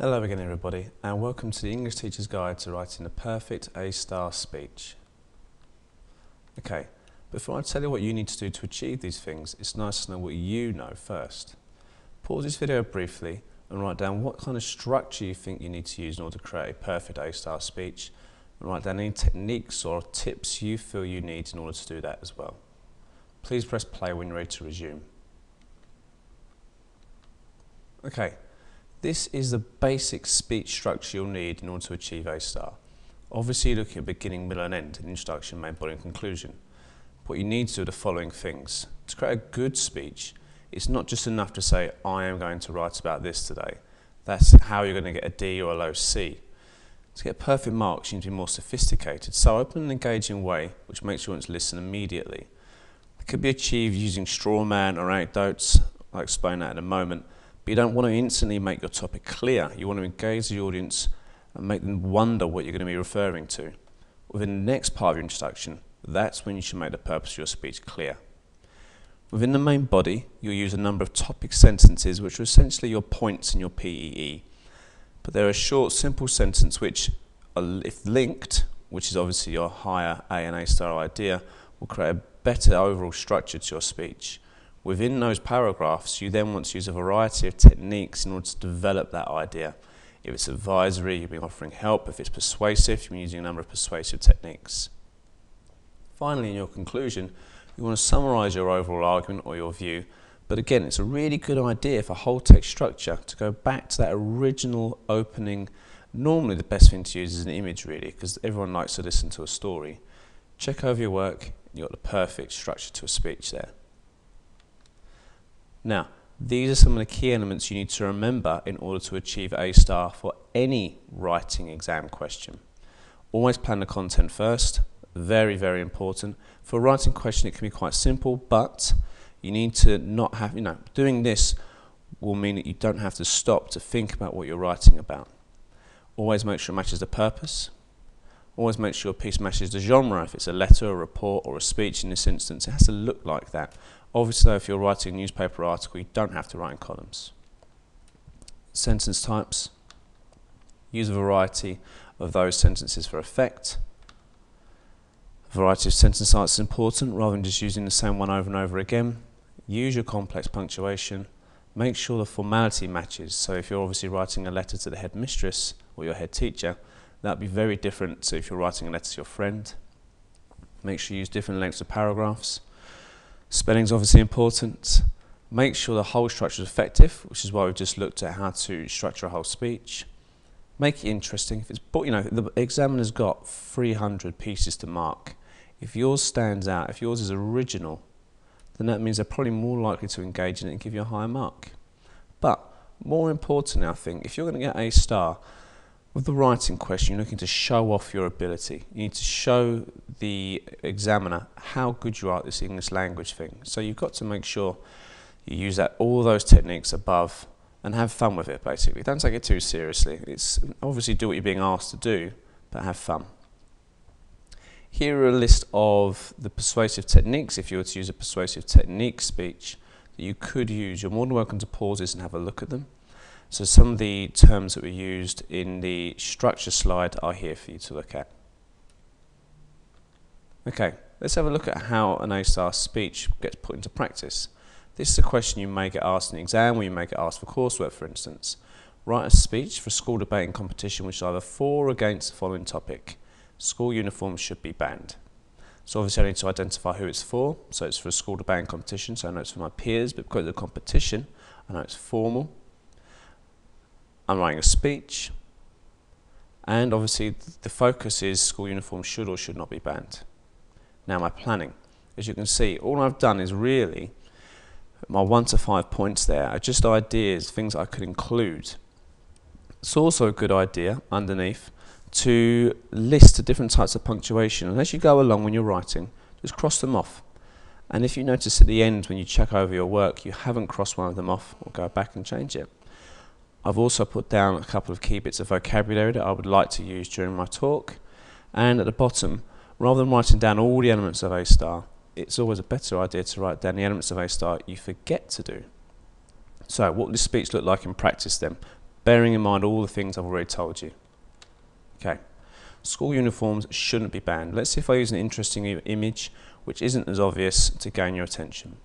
Hello again everybody and welcome to the English Teacher's Guide to Writing a Perfect A-Star Speech. Okay, before I tell you what you need to do to achieve these things, it's nice to know what you know first. Pause this video briefly and write down what kind of structure you think you need to use in order to create a perfect A-Star speech and write down any techniques or tips you feel you need in order to do that as well. Please press play when you're ready to resume. Okay, this is the basic speech structure you'll need in order to achieve A star. Obviously looking at beginning, middle and end, an introduction, main body and conclusion. What you need to do the following things. To create a good speech, it's not just enough to say, I am going to write about this today. That's how you're going to get a D or a low C. To get perfect marks, you need to be more sophisticated. So open and engaging way, which makes you want to listen immediately. It could be achieved using straw man or anecdotes. I'll explain that in a moment but you don't want to instantly make your topic clear. You want to engage the audience and make them wonder what you're going to be referring to. Within the next part of your introduction, that's when you should make the purpose of your speech clear. Within the main body, you'll use a number of topic sentences, which are essentially your points in your PEE. But they're a short, simple sentence which, uh, if linked, which is obviously your higher A and A star idea, will create a better overall structure to your speech. Within those paragraphs, you then want to use a variety of techniques in order to develop that idea. If it's advisory, you'll be offering help. If it's persuasive, you'll be using a number of persuasive techniques. Finally, in your conclusion, you want to summarize your overall argument or your view. But again, it's a really good idea for whole text structure to go back to that original opening. Normally, the best thing to use is an image, really, because everyone likes to listen to a story. Check over your work, you've got the perfect structure to a speech there. Now, these are some of the key elements you need to remember in order to achieve A star for any writing exam question. Always plan the content first, very, very important. For a writing question, it can be quite simple, but you need to not have, you know, doing this will mean that you don't have to stop to think about what you're writing about. Always make sure it matches the purpose. Always make sure your piece matches the genre. If it's a letter, a report, or a speech in this instance, it has to look like that. Obviously, though, if you're writing a newspaper article, you don't have to write in columns. Sentence types. Use a variety of those sentences for effect. A variety of sentence types is important rather than just using the same one over and over again. Use your complex punctuation. Make sure the formality matches. So if you're obviously writing a letter to the headmistress or your head teacher, that would be very different to if you're writing a letter to your friend. Make sure you use different lengths of paragraphs. Spelling's obviously important. Make sure the whole structure is effective, which is why we've just looked at how to structure a whole speech. Make it interesting. If it's, you know, the examiner's got 300 pieces to mark. If yours stands out, if yours is original, then that means they're probably more likely to engage in it and give you a higher mark. But more importantly, I think, if you're going to get a star, with the writing question, you're looking to show off your ability. You need to show the examiner how good you are at this English language thing. So you've got to make sure you use that all those techniques above and have fun with it basically. Don't take it too seriously. It's obviously do what you're being asked to do, but have fun. Here are a list of the persuasive techniques if you were to use a persuasive technique speech that you could use. You're more than welcome to pause this and have a look at them. So some of the terms that were used in the structure slide are here for you to look at. Okay, let's have a look at how an A-star speech gets put into practice. This is a question you may get asked in the exam or you may get asked for coursework, for instance. Write a speech for school debating competition which is either for or against the following topic. School uniforms should be banned. So obviously I need to identify who it's for. So it's for a school debating competition, so I know it's for my peers, but because of the competition, I know it's formal. I'm writing a speech, and obviously the focus is school uniforms should or should not be banned. Now my planning, as you can see, all I've done is really my one to five points there are just ideas, things I could include. It's also a good idea underneath to list the different types of punctuation. And as you go along when you're writing, just cross them off. And if you notice at the end when you check over your work, you haven't crossed one of them off, or go back and change it. I've also put down a couple of key bits of vocabulary that I would like to use during my talk. And at the bottom, rather than writing down all the elements of A star, it's always a better idea to write down the elements of A star you forget to do. So what does speech look like in practice then? bearing in mind all the things I've already told you. Okay, school uniforms shouldn't be banned. Let's see if I use an interesting image which isn't as obvious to gain your attention.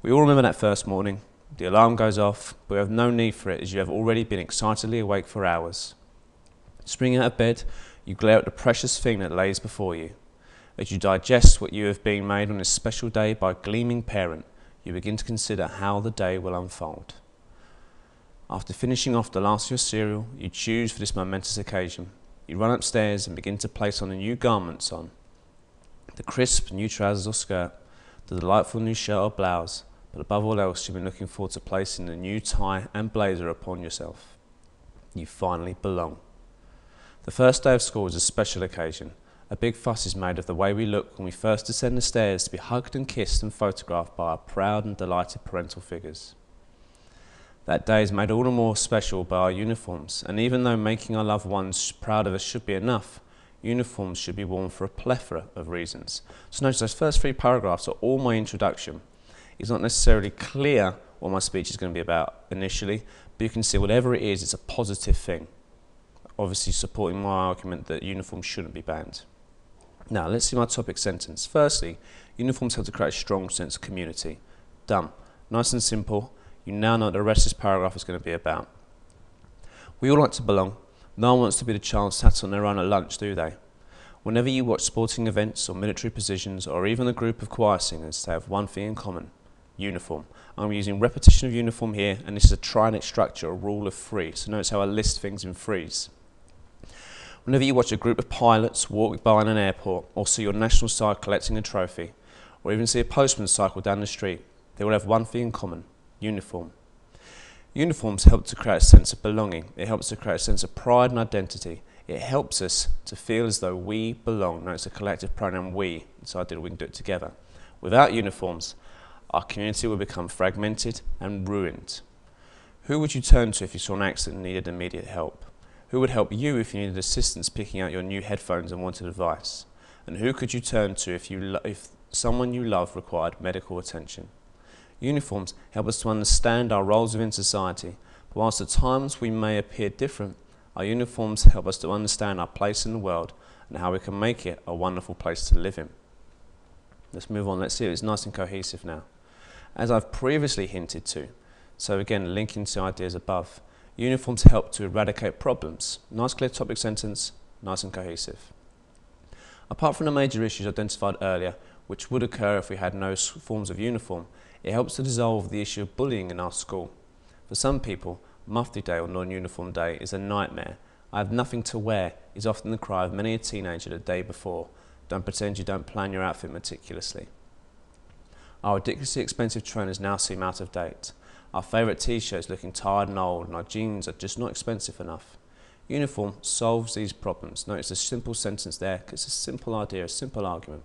We all remember that first morning. The alarm goes off, but we have no need for it as you have already been excitedly awake for hours. Springing out of bed, you glare at the precious thing that lays before you. As you digest what you have been made on this special day by a gleaming parent, you begin to consider how the day will unfold. After finishing off the last of your cereal, you choose for this momentous occasion. You run upstairs and begin to place on the new garments on. The crisp new trousers or skirt, the delightful new shirt or blouse, but above all else, you've been looking forward to placing the new tie and blazer upon yourself. You finally belong. The first day of school is a special occasion. A big fuss is made of the way we look when we first descend the stairs to be hugged and kissed and photographed by our proud and delighted parental figures. That day is made all the more special by our uniforms, and even though making our loved ones proud of us should be enough, uniforms should be worn for a plethora of reasons. So notice those first three paragraphs are all my introduction. It's not necessarily clear what my speech is going to be about initially, but you can see whatever it is, it's a positive thing. Obviously supporting my argument that uniforms shouldn't be banned. Now, let's see my topic sentence. Firstly, uniforms help to create a strong sense of community. Done. Nice and simple. You now know what the rest of this paragraph is going to be about. We all like to belong. No one wants to be the child sat on their own at lunch, do they? Whenever you watch sporting events or military positions or even a group of choir singers, they have one thing in common uniform. I'm using repetition of uniform here, and this is a tricolon structure, a rule of three. So notice how I list things in threes. Whenever you watch a group of pilots walk by in an airport, or see your national side collecting a trophy, or even see a postman cycle down the street, they will have one thing in common uniform. Uniforms help to create a sense of belonging. It helps to create a sense of pride and identity. It helps us to feel as though we belong. Now it's a collective pronoun we, so I did we can do it together. Without uniforms, our community will become fragmented and ruined. Who would you turn to if you saw an accident and needed immediate help? Who would help you if you needed assistance picking out your new headphones and wanted advice? And who could you turn to if, you if someone you love required medical attention? Uniforms help us to understand our roles within society, but whilst at times we may appear different, our uniforms help us to understand our place in the world and how we can make it a wonderful place to live in. Let's move on. Let's see it's nice and cohesive now. As I've previously hinted to, so again, linking to ideas above, uniforms help to eradicate problems. Nice clear topic sentence, nice and cohesive. Apart from the major issues identified earlier, which would occur if we had no forms of uniform, it helps to dissolve the issue of bullying in our school. For some people, Mufti Day or non-uniform day is a nightmare. I have nothing to wear is often the cry of many a teenager the day before. Don't pretend you don't plan your outfit meticulously. Our ridiculously expensive trainers now seem out of date. Our favourite t-shirts looking tired and old and our jeans are just not expensive enough. Uniform solves these problems. Notice a simple sentence there, it's a simple idea, a simple argument.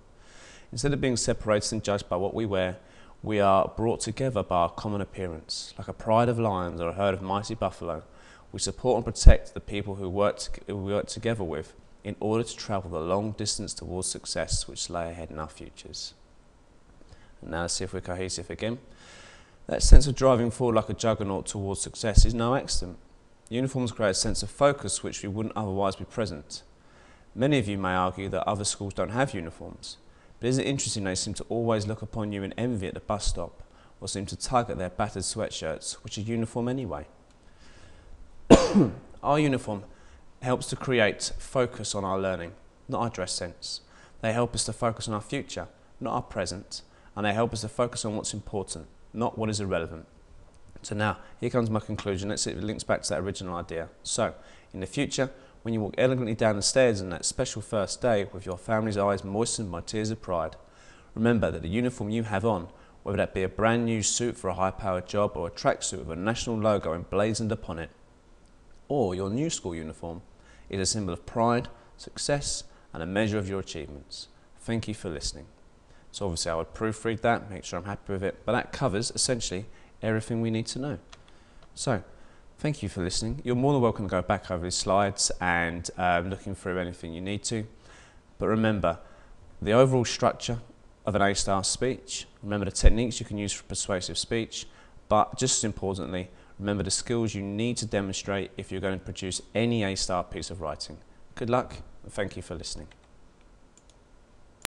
Instead of being separated and judged by what we wear, we are brought together by our common appearance. Like a pride of lions or a herd of mighty buffalo, we support and protect the people who work, we work together with in order to travel the long distance towards success which lay ahead in our futures. Now let's see if we're cohesive again. That sense of driving forward like a juggernaut towards success is no accident. Uniforms create a sense of focus which we wouldn't otherwise be present. Many of you may argue that other schools don't have uniforms, but isn't it interesting they seem to always look upon you in envy at the bus stop or seem to tug at their battered sweatshirts, which are uniform anyway? our uniform helps to create focus on our learning, not our dress sense. They help us to focus on our future, not our present and they help us to focus on what's important, not what is irrelevant. So now, here comes my conclusion. Let's it links back to that original idea. So, in the future, when you walk elegantly down the stairs on that special first day with your family's eyes moistened by tears of pride, remember that the uniform you have on, whether that be a brand new suit for a high-powered job or a tracksuit with a national logo emblazoned upon it, or your new school uniform, is a symbol of pride, success, and a measure of your achievements. Thank you for listening. So obviously I would proofread that, make sure I'm happy with it, but that covers essentially everything we need to know. So thank you for listening. You're more than welcome to go back over these slides and um, looking through anything you need to. But remember, the overall structure of an A-star speech, remember the techniques you can use for persuasive speech, but just as importantly, Remember the skills you need to demonstrate if you're going to produce any A-star piece of writing. Good luck and thank you for listening.